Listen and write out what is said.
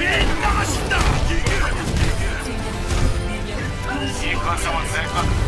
時間差は正確